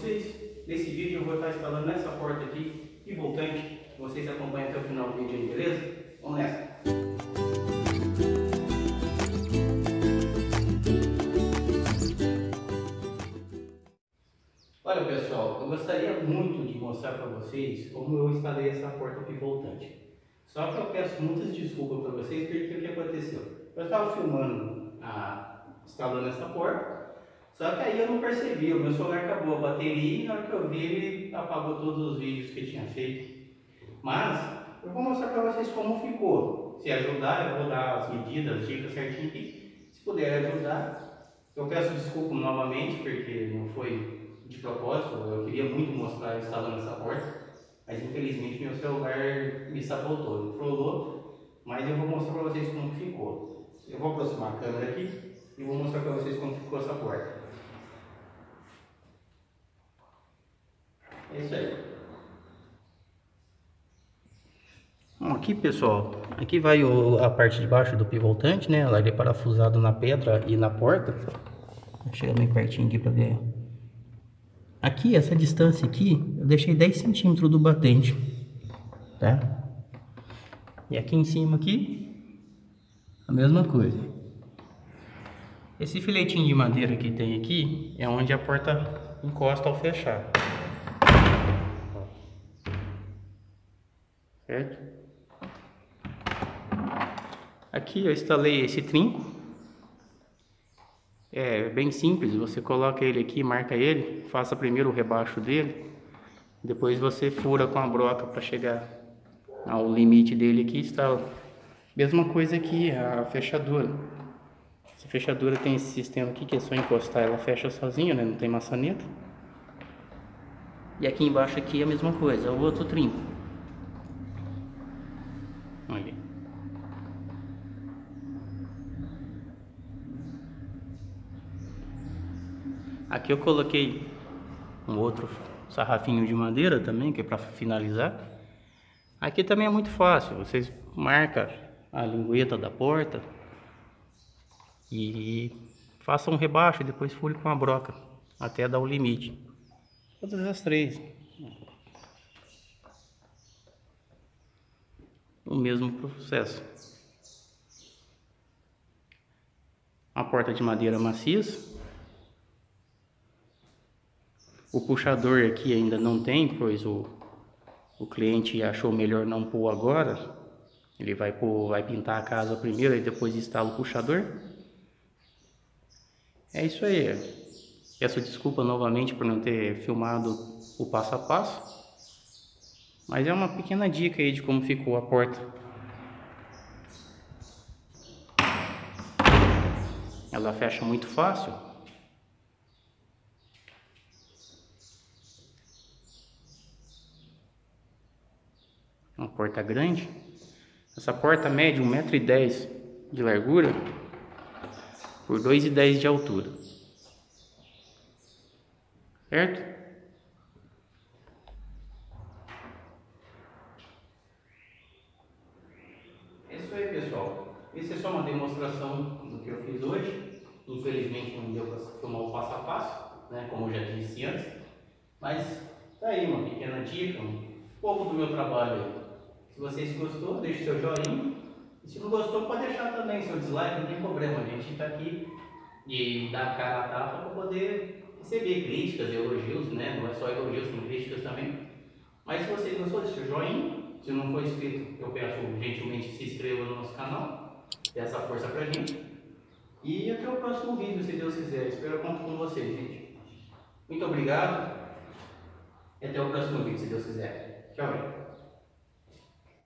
vocês. Nesse vídeo eu vou estar instalando nessa porta aqui e voltante. Vocês acompanham até o final do vídeo aí, beleza? Vamos nessa! Olha pessoal, eu gostaria muito de mostrar para vocês como eu instalei essa porta pivotante. Só que eu peço muitas desculpas para vocês porque o que aconteceu? Eu estava filmando, a, instalando essa porta, só que aí eu não percebi, o meu celular acabou a bateria e na hora que eu vi ele apagou todos os vídeos que tinha feito. Mas eu vou mostrar para vocês como ficou. Se ajudar, eu vou dar as medidas, as dicas certinho aqui. Se puder ajudar, eu peço desculpa novamente porque não foi de propósito, eu queria muito mostrar instalando essa porta, mas infelizmente meu celular me sabotou, me trollou, mas eu vou mostrar para vocês como ficou. Eu vou aproximar a câmera aqui e vou mostrar para vocês como ficou essa porta. É isso aí. Bom, aqui pessoal, aqui vai o, a parte de baixo do pivotante, né? Ela é parafusado na pedra e na porta. Chega bem pertinho aqui para ver Aqui, essa distância aqui, eu deixei 10 centímetros do batente, tá? E aqui em cima aqui, a mesma coisa. Esse filetinho de madeira que tem aqui, é onde a porta encosta ao fechar. Certo? Aqui eu instalei esse trinco, é bem simples, você coloca ele aqui, marca ele, faça primeiro o rebaixo dele, depois você fura com a broca para chegar ao limite dele aqui está mesma coisa aqui a fechadura essa fechadura tem esse sistema aqui que é só encostar ela fecha sozinha né? Não tem maçaneta. E aqui embaixo aqui é a mesma coisa o outro trinco. Olha Aqui eu coloquei um outro sarrafinho de madeira também, que é para finalizar. Aqui também é muito fácil, vocês marcam a lingueta da porta e façam um rebaixo, depois fure com a broca, até dar o limite. Todas as três. O mesmo processo. A porta de madeira maciça o puxador aqui ainda não tem, pois o, o cliente achou melhor não pôr agora. Ele vai, pôr, vai pintar a casa primeiro e depois instala o puxador. É isso aí. Peço desculpa novamente por não ter filmado o passo a passo. Mas é uma pequena dica aí de como ficou a porta. Ela fecha muito fácil. uma porta grande. Essa porta mede 1,10m de largura por 2,10m de altura. Certo? É isso aí, pessoal. Essa é só uma demonstração do que eu fiz hoje. Infelizmente não deu para filmar o passo a passo, né, como eu já disse antes. Mas tá aí uma pequena dica, um pouco do meu trabalho. Se vocês gostou, deixe seu joinha. E se não gostou, pode deixar também seu dislike, não tem problema. A gente está aqui e dá cara a tapa para poder receber críticas, elogios, né? Não é só elogios, tem críticas também. Mas se você gostou, deixe seu joinha. Se não for inscrito, eu peço gentilmente se inscreva no nosso canal. Dê essa força pra gente. E até o próximo vídeo, se Deus quiser. Espero contar com vocês, gente. Muito obrigado. E até o próximo vídeo, se Deus quiser. Tchau, gente.